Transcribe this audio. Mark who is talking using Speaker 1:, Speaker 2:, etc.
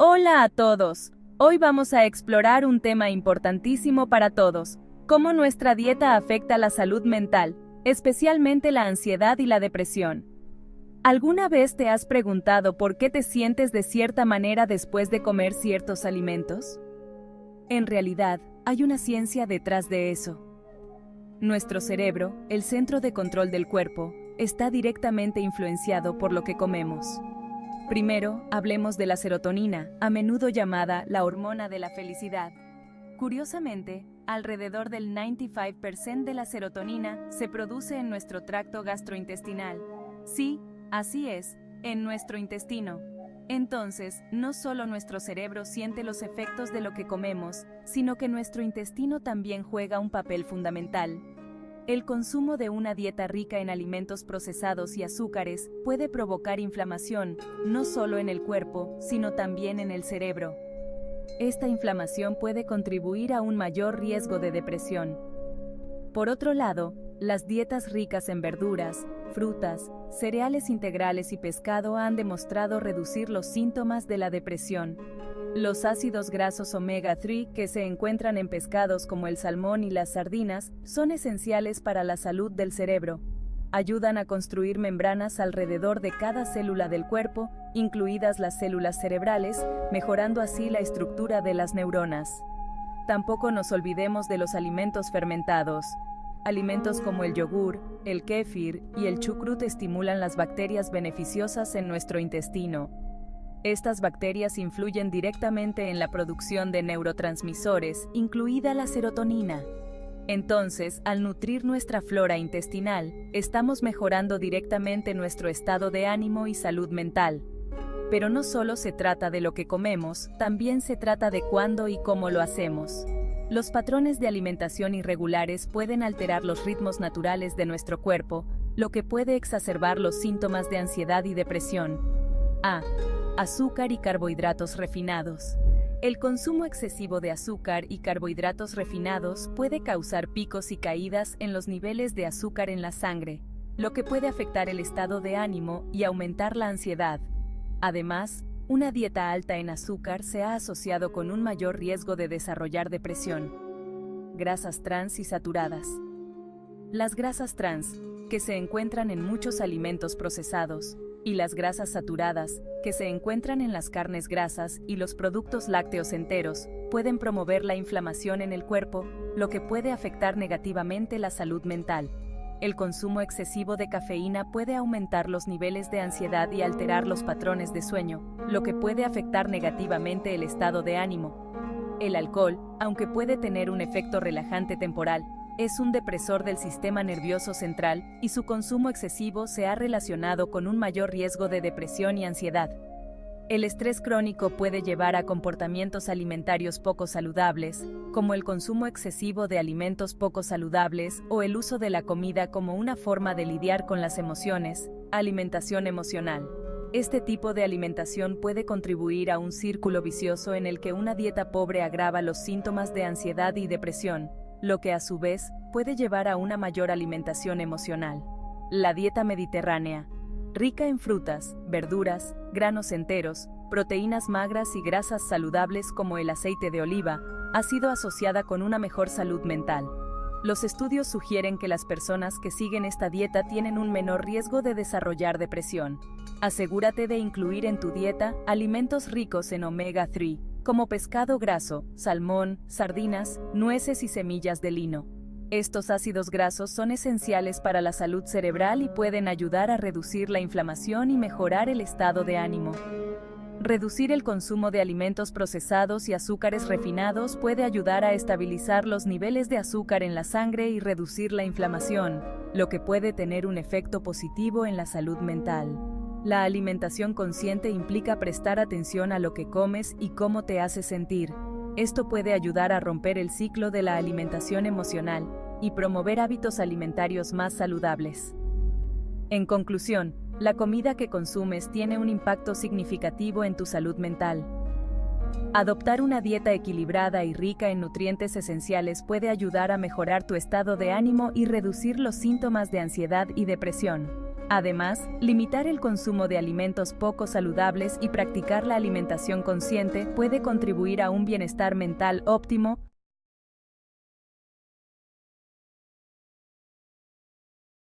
Speaker 1: Hola a todos. Hoy vamos a explorar un tema importantísimo para todos, cómo nuestra dieta afecta la salud mental, especialmente la ansiedad y la depresión. ¿Alguna vez te has preguntado por qué te sientes de cierta manera después de comer ciertos alimentos? En realidad, hay una ciencia detrás de eso. Nuestro cerebro, el centro de control del cuerpo, está directamente influenciado por lo que comemos. Primero, hablemos de la serotonina, a menudo llamada la hormona de la felicidad. Curiosamente, alrededor del 95% de la serotonina se produce en nuestro tracto gastrointestinal. Sí, así es, en nuestro intestino. Entonces, no solo nuestro cerebro siente los efectos de lo que comemos, sino que nuestro intestino también juega un papel fundamental. El consumo de una dieta rica en alimentos procesados y azúcares puede provocar inflamación, no solo en el cuerpo, sino también en el cerebro. Esta inflamación puede contribuir a un mayor riesgo de depresión. Por otro lado, las dietas ricas en verduras, frutas, cereales integrales y pescado han demostrado reducir los síntomas de la depresión. Los ácidos grasos omega-3 que se encuentran en pescados como el salmón y las sardinas son esenciales para la salud del cerebro. Ayudan a construir membranas alrededor de cada célula del cuerpo, incluidas las células cerebrales, mejorando así la estructura de las neuronas. Tampoco nos olvidemos de los alimentos fermentados. Alimentos como el yogur, el kéfir y el chucrut estimulan las bacterias beneficiosas en nuestro intestino, estas bacterias influyen directamente en la producción de neurotransmisores, incluida la serotonina. Entonces, al nutrir nuestra flora intestinal, estamos mejorando directamente nuestro estado de ánimo y salud mental. Pero no solo se trata de lo que comemos, también se trata de cuándo y cómo lo hacemos. Los patrones de alimentación irregulares pueden alterar los ritmos naturales de nuestro cuerpo, lo que puede exacerbar los síntomas de ansiedad y depresión. A azúcar y carbohidratos refinados. El consumo excesivo de azúcar y carbohidratos refinados puede causar picos y caídas en los niveles de azúcar en la sangre, lo que puede afectar el estado de ánimo y aumentar la ansiedad. Además, una dieta alta en azúcar se ha asociado con un mayor riesgo de desarrollar depresión. Grasas trans y saturadas. Las grasas trans, que se encuentran en muchos alimentos procesados, y las grasas saturadas, que se encuentran en las carnes grasas y los productos lácteos enteros, pueden promover la inflamación en el cuerpo, lo que puede afectar negativamente la salud mental. El consumo excesivo de cafeína puede aumentar los niveles de ansiedad y alterar los patrones de sueño, lo que puede afectar negativamente el estado de ánimo. El alcohol, aunque puede tener un efecto relajante temporal, es un depresor del sistema nervioso central y su consumo excesivo se ha relacionado con un mayor riesgo de depresión y ansiedad. El estrés crónico puede llevar a comportamientos alimentarios poco saludables, como el consumo excesivo de alimentos poco saludables o el uso de la comida como una forma de lidiar con las emociones, alimentación emocional. Este tipo de alimentación puede contribuir a un círculo vicioso en el que una dieta pobre agrava los síntomas de ansiedad y depresión, lo que a su vez puede llevar a una mayor alimentación emocional. La dieta mediterránea, rica en frutas, verduras, granos enteros, proteínas magras y grasas saludables como el aceite de oliva, ha sido asociada con una mejor salud mental. Los estudios sugieren que las personas que siguen esta dieta tienen un menor riesgo de desarrollar depresión. Asegúrate de incluir en tu dieta alimentos ricos en omega 3, como pescado graso, salmón, sardinas, nueces y semillas de lino. Estos ácidos grasos son esenciales para la salud cerebral y pueden ayudar a reducir la inflamación y mejorar el estado de ánimo. Reducir el consumo de alimentos procesados y azúcares refinados puede ayudar a estabilizar los niveles de azúcar en la sangre y reducir la inflamación, lo que puede tener un efecto positivo en la salud mental. La alimentación consciente implica prestar atención a lo que comes y cómo te hace sentir. Esto puede ayudar a romper el ciclo de la alimentación emocional y promover hábitos alimentarios más saludables. En conclusión, la comida que consumes tiene un impacto significativo en tu salud mental. Adoptar una dieta equilibrada y rica en nutrientes esenciales puede ayudar a mejorar tu estado de ánimo y reducir los síntomas de ansiedad y depresión. Además, limitar el consumo de alimentos poco saludables y practicar la alimentación consciente puede contribuir a un bienestar mental óptimo